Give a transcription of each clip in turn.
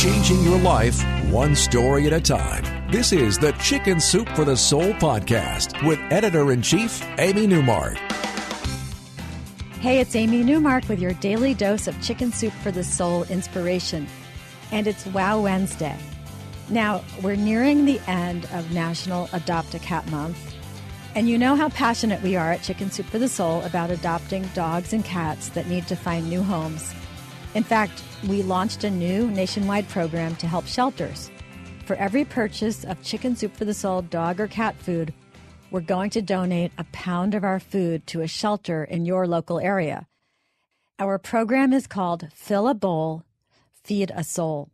changing your life one story at a time. This is the Chicken Soup for the Soul podcast with editor in chief, Amy Newmark. Hey, it's Amy Newmark with your daily dose of Chicken Soup for the Soul inspiration. And it's Wow Wednesday. Now, we're nearing the end of National Adopt a Cat Month. And you know how passionate we are at Chicken Soup for the Soul about adopting dogs and cats that need to find new homes. In fact, we launched a new nationwide program to help shelters. For every purchase of Chicken Soup for the Soul dog or cat food, we're going to donate a pound of our food to a shelter in your local area. Our program is called Fill a Bowl, Feed a Soul.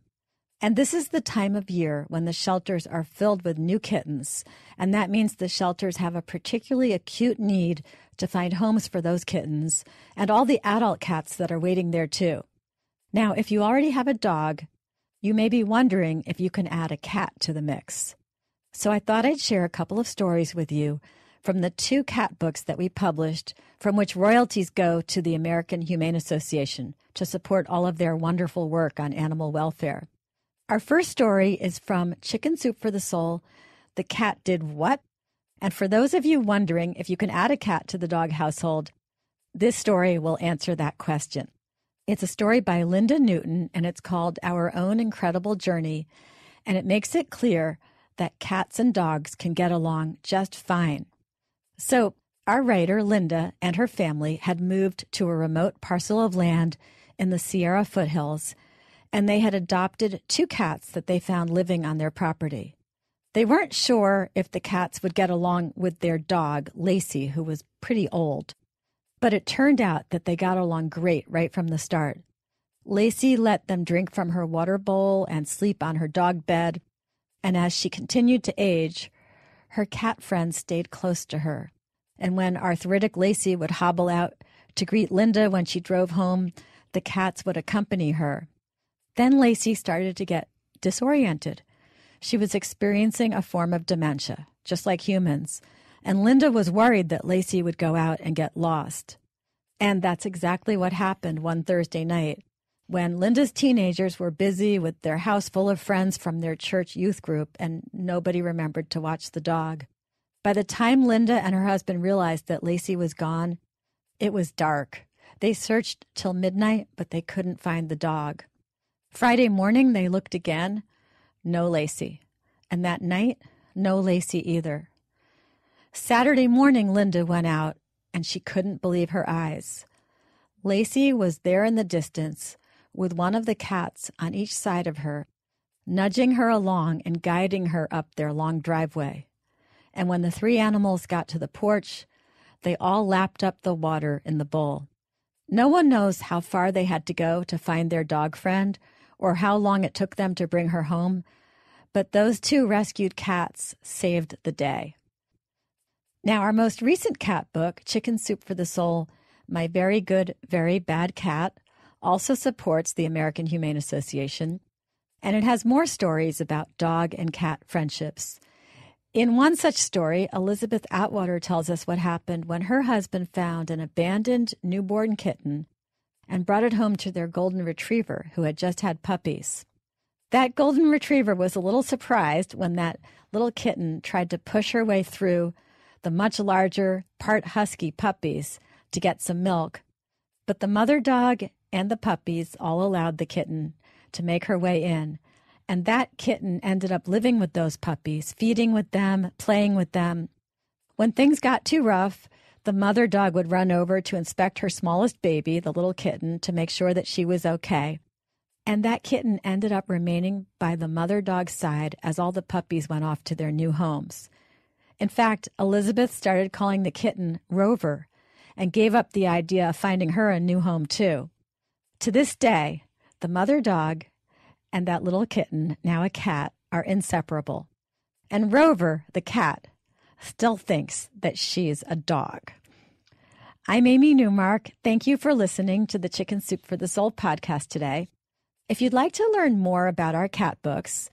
And this is the time of year when the shelters are filled with new kittens. And that means the shelters have a particularly acute need to find homes for those kittens and all the adult cats that are waiting there too. Now, if you already have a dog, you may be wondering if you can add a cat to the mix. So I thought I'd share a couple of stories with you from the two cat books that we published, from which royalties go to the American Humane Association to support all of their wonderful work on animal welfare. Our first story is from Chicken Soup for the Soul The Cat Did What? And for those of you wondering if you can add a cat to the dog household, this story will answer that question. It's a story by Linda Newton, and it's called Our Own Incredible Journey. And it makes it clear that cats and dogs can get along just fine. So, our writer, Linda, and her family had moved to a remote parcel of land in the Sierra foothills, and they had adopted two cats that they found living on their property. They weren't sure if the cats would get along with their dog, Lacey, who was pretty old. But it turned out that they got along great right from the start. Lacey let them drink from her water bowl and sleep on her dog bed, and as she continued to age, her cat friends stayed close to her. And when arthritic Lacey would hobble out to greet Linda when she drove home, the cats would accompany her. Then Lacey started to get disoriented. She was experiencing a form of dementia, just like humans, and Linda was worried that Lacey would go out and get lost. And that's exactly what happened one Thursday night when Linda's teenagers were busy with their house full of friends from their church youth group and nobody remembered to watch the dog. By the time Linda and her husband realized that Lacey was gone, it was dark. They searched till midnight, but they couldn't find the dog. Friday morning, they looked again. No Lacey. And that night, no Lacey either. Saturday morning, Linda went out, and she couldn't believe her eyes. Lacey was there in the distance with one of the cats on each side of her, nudging her along and guiding her up their long driveway. And when the three animals got to the porch, they all lapped up the water in the bowl. No one knows how far they had to go to find their dog friend or how long it took them to bring her home, but those two rescued cats saved the day. Now, our most recent cat book, Chicken Soup for the Soul My Very Good, Very Bad Cat, also supports the American Humane Association, and it has more stories about dog and cat friendships. In one such story, Elizabeth Atwater tells us what happened when her husband found an abandoned newborn kitten and brought it home to their golden retriever, who had just had puppies. That golden retriever was a little surprised when that little kitten tried to push her way through the much larger, part husky puppies to get some milk, but the mother dog and the puppies all allowed the kitten to make her way in. And that kitten ended up living with those puppies, feeding with them, playing with them. When things got too rough, the mother dog would run over to inspect her smallest baby, the little kitten, to make sure that she was okay. And that kitten ended up remaining by the mother dog's side as all the puppies went off to their new homes. In fact, Elizabeth started calling the kitten Rover and gave up the idea of finding her a new home, too. To this day, the mother dog and that little kitten, now a cat, are inseparable. And Rover, the cat, still thinks that she's a dog. I'm Amy Newmark. Thank you for listening to the Chicken Soup for the Soul podcast today. If you'd like to learn more about our cat books,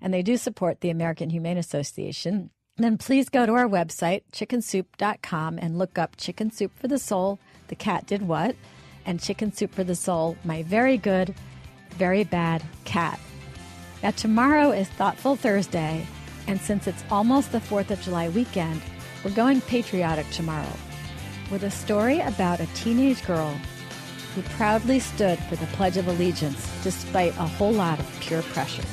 and they do support the American Humane Association, then please go to our website, chickensoup.com, and look up Chicken Soup for the Soul, The Cat Did What, and Chicken Soup for the Soul, My Very Good, Very Bad Cat. Now, tomorrow is Thoughtful Thursday, and since it's almost the 4th of July weekend, we're going patriotic tomorrow with a story about a teenage girl who proudly stood for the Pledge of Allegiance despite a whole lot of peer pressure.